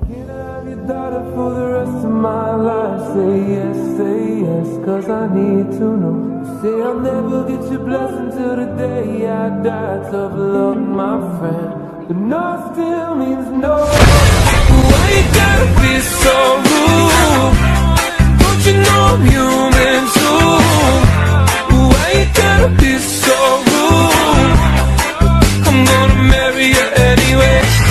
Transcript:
Can I have your daughter for the rest of my life? Say yes, say yes, cause I need to know. Say I'll never get your blessing till the day I die. Tough luck, my friend. But no still means no. Why you gotta be so rude? Don't you know I'm human too? Why you gotta be so rude? I'm gonna marry you anyway.